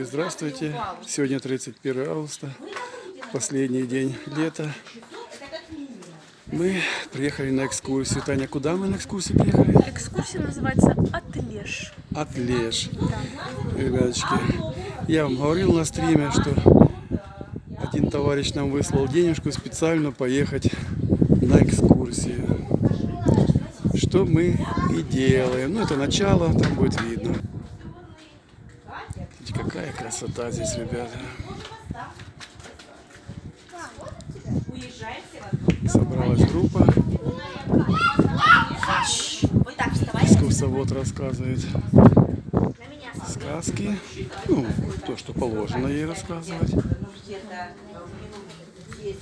Здравствуйте! Сегодня 31 августа, последний день лета. Мы приехали на экскурсию. Таня, куда мы на экскурсию приехали? Экскурсия называется Отлеж. Отлеж. Ребяточки, я вам говорил на стриме, что один товарищ нам выслал денежку специально поехать на экскурсию. Что мы и делаем. Ну, это начало, там будет видно. Смотрите, какая красота здесь, ребята. Собралась группа. Экскурсовод рассказывает сказки. Ну, то, что положено ей рассказывать. Где-то минут 10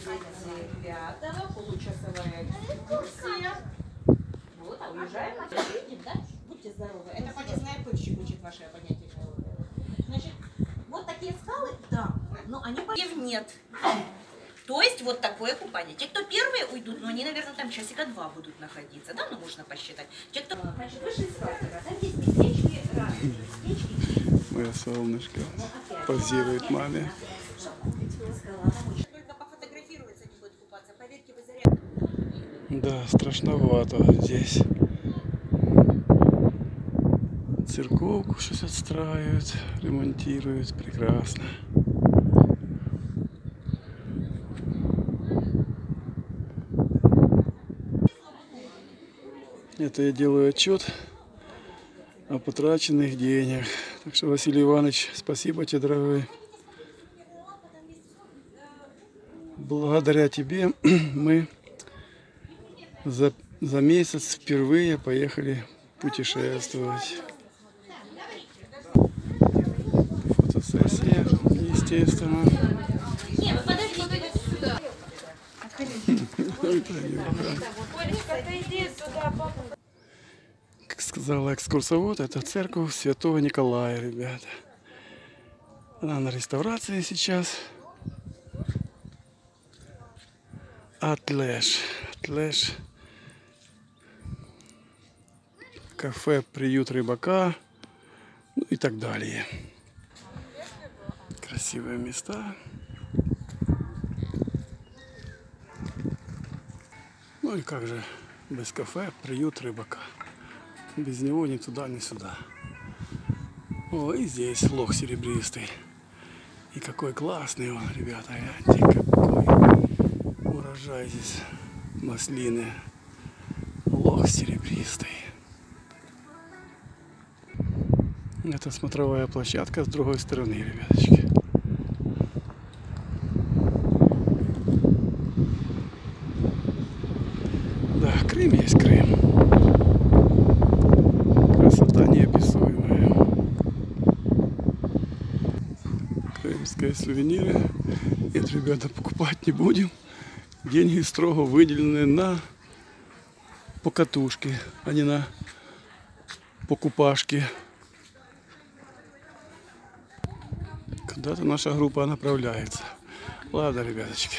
пятого, получасовая экскурсия. Вот, а да? Будьте здоровы. Это полезная пыльщик учит ваше обонятельное. Значит, вот такие скалы, да, но они по- нет. То есть вот такое купание. Те, кто первые уйдут, ну они, наверное, там часика два будут находиться, да, ну можно посчитать. Те, кто... Значит, вышли из да, здесь местечки разные. Местечки Моя солнышко позирует маме. Да, страшновато здесь. Церковку сейчас отстраивают, ремонтируют. Прекрасно. Это я делаю отчет о потраченных денег. Так что, Василий Иванович, спасибо тебе, дорогой. Благодаря тебе мы за, за месяц впервые поехали путешествовать. Естественно. Не, вы подождите, вы сюда. Как сказала экскурсовод, это церковь Святого Николая, ребята. Она на реставрации сейчас. Атлеш. Атлеш. Кафе «Приют рыбака». Ну и так далее. Красивые места. Ну и как же без кафе «Приют рыбака». Без него ни туда, ни сюда. О, и здесь лох серебристый. И какой классный он, ребята, какой урожай здесь маслины. Лох серебристый. Это смотровая площадка с другой стороны, ребяточки. Да, Крым есть Крым. Красота неописуемая. Крымские сувениры. Нет, ребята, покупать не будем. Деньги строго выделены на покатушки, а не на покупашки. Куда-то наша группа направляется. Ладно, ребяточки.